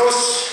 Deus.